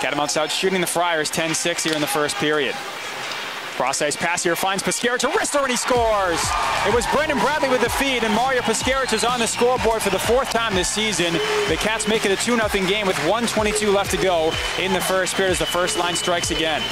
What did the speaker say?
Catamounts out shooting the Friars 10-6 here in the first period. Cross ice pass here finds Puskarich, to wrister and he scores. It was Brendan Bradley with the feed and Mario Puskarich is on the scoreboard for the fourth time this season. The Cats make it a 2-0 game with 122 left to go in the first period as the first line strikes again.